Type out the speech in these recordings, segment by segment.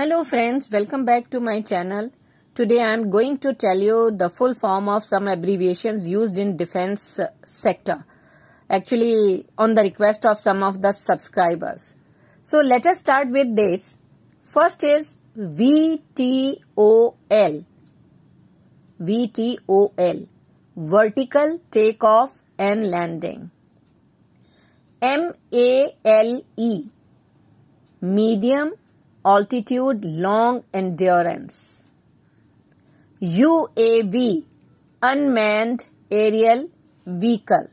Hello friends, welcome back to my channel. Today I am going to tell you the full form of some abbreviations used in defense uh, sector. Actually on the request of some of the subscribers. So let us start with this. First is VTOL. VTOL. Vertical takeoff and landing. MALE. Medium altitude long endurance. UAV unmanned aerial vehicle.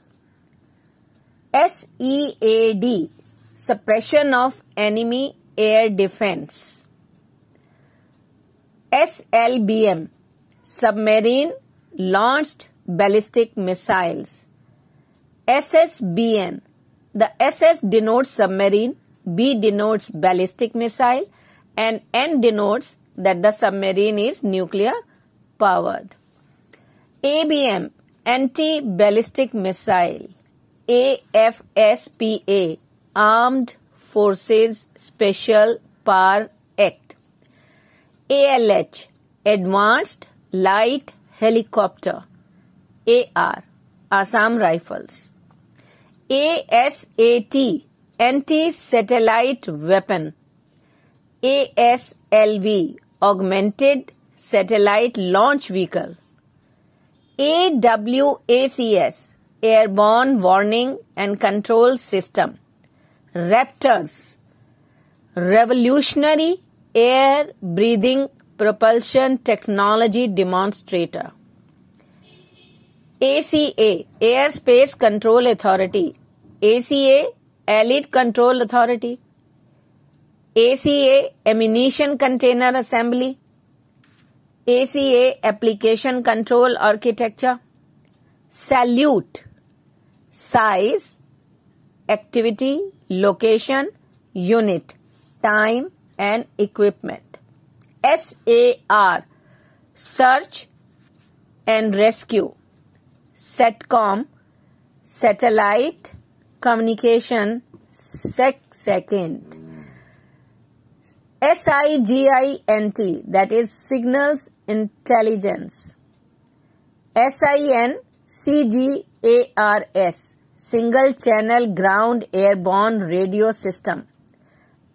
SEAD suppression of enemy air defense. SLBM submarine launched ballistic missiles. SSBN the SS denotes submarine, B denotes ballistic missile and N denotes that the submarine is nuclear powered. ABM anti-ballistic missile AFSPA Armed Forces Special Power Act ALH Advanced Light Helicopter AR Assam Rifles ASAT Anti-Satellite Weapon ASLV Augmented Satellite Launch Vehicle. AWACS Airborne Warning and Control System. Raptors. Revolutionary Air Breathing Propulsion Technology Demonstrator. ACA Airspace Control Authority. ACA Elite Control Authority ACA Ammunition Container Assembly. ACA Application Control Architecture. Salute. Size. Activity. Location. Unit. Time and Equipment. SAR Search and Rescue. SATCOM Satellite Communication. Sec Second SIGINT that is Signals Intelligence SINCGARS Single Channel Ground Airborne Radio System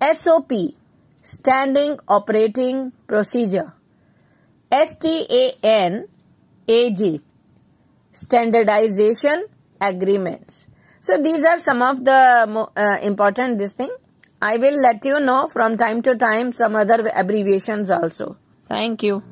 SOP Standing Operating Procedure STAN AG standardization agreements. So these are some of the uh, important this thing. I will let you know from time to time some other abbreviations also. Thank you.